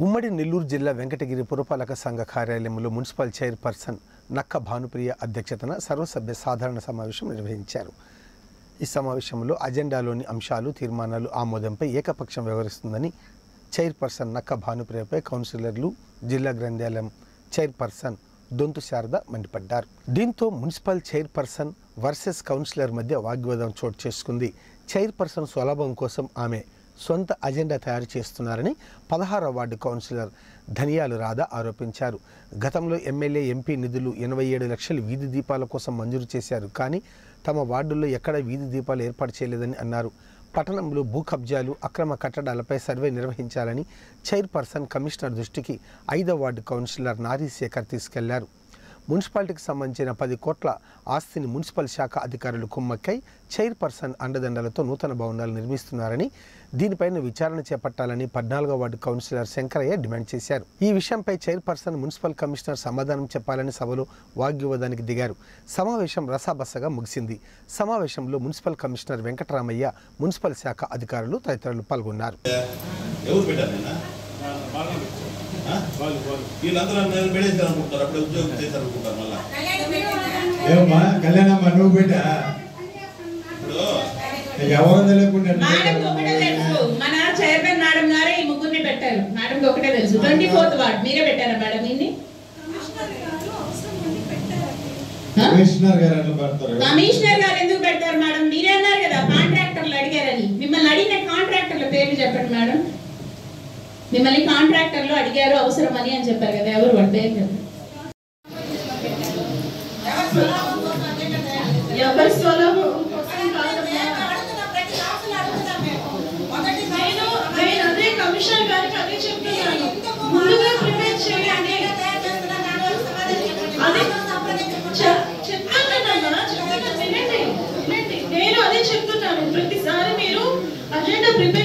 ఉమ్మడి నెల్లూరు జిల్లా వెంకటగిరి పురపాలక సంఘ కార్యాలయంలో మున్సిపల్ చైర్పర్సన్ నక్క భానుప్రియ అధ్యక్షతన సర్వసభ్య సాధారణ సమావేశం నిర్వహించారు. ఈ సమావేశంలో అజెండాలోని అంశాలు తీర్మానాలు ఆమోదంపై ఏకపక్షం వ్యవహరిస్తుందని చైర్పర్సన్ నక్క భానుప్రియపై కౌన్సిలర్లు జిల్లా గ్రంథాలయం చైర్పర్సన్ దొంతు శారద మండిపడ్డారు. దీంతో మున్సిపల్ చైర్పర్సన్ వర్సెస్ కౌన్సిలర్ మధ్య వాగ్వాదం చోటు చేసుకుంది. చైర్పర్సన్ స్వలాభం కోసం ఆమె సొంత అజెండా తయారు చేస్తున్నారని పదహారవ వార్డు కౌన్సిలర్ ధనియాలు రాధా ఆరోపించారు. గతంలో ఎమ్మెల్యే ఎంపీ నిధులు ఎనభై ఏడు లక్షలు వీధి దీపాల కోసం మంజూరు చేశారు. కానీ తమ వార్డుల్లో ఎక్కడ వీధి దీపాలు ఏర్పాటు చేయలేదని అన్నారు. పట్టణంలో భూ కబ్జాలు అక్రమ కట్టడాలపై సర్వే నిర్వహించాలని చైర్పర్సన్ కమిషనర్ దృష్టికి ఐదో వార్డు కౌన్సిలర్ నారీ శేఖర్ తీసుకెళ్ళారు. మున్సిపాలిటీకి సంబంధించిన పది కోట్ల ఆస్తిని మున్సిపల్ శాఖ అధికారులు కుమ్మక్కై చైర్పర్సన్ అండదండలతో నూతన భవనాలు నిర్మిస్తున్నారని దీనిపైన విచారణ చేపట్టాలని పద్నాలుగో వార్డు కౌన్సిలర్ శంకరయ్య డిమాండ్ చేశారు. ఈ విషయంపై చైర్పర్సన్ మున్సిపల్ కమిషనర్ సమాధానం చెప్పాలని సభలో వాగ్వివాదానికి దిగారు. సమావేశం రసాబసగా ముగిసింది. సమావేశంలో మున్సిపల్ కమిషనర్ వెంకటరామయ్య మున్సిపల్ శాఖ అధికారులు తదితరులు పాల్గొన్నారు ఎవరు పెట్టారు నిన్న ఆ? వీళ్ళందరూ నన్ను పెడేసారు అనుకుంటారు అప్పుడే ఉద్యోగం చేశారు అనుకుంటారు మళ్ళా. ఏమమ్మా కళ్యాణమ్మ నువ్వు బిడ్డ? ఇప్పుడు ఎవరో తెలియకుండా మేడం ఒకటే తెలుసు. మన చైర్మన్ మేడం గారే ఈ ముగ్గురిని పెట్టారు. మేడం ఒకటే తెలుసు. Twenty fourth ward. మీరే పెట్టారా మేడం ఇన్ని కమిషనర్ గారు అట్లా పడతారు? కమిషనర్ గారు ఎందుకు పెడతారు మేడం? మీరే అన్నారు కదా కాంట్రాక్టర్లు అడిగారని. మిమ్మల్ని అడిగిన కాంట్రాక్టర్ల పేర్లు చెప్పండి మేడం. మిమ్మల్ని కాంట్రాక్టర్లు అడిగారు అవసరమని అని చెప్పారు కదా ఎవరు వడ్డే నేను అదే చెప్తున్నాను. ప్రతిసారి మీరు ప్రిపేర్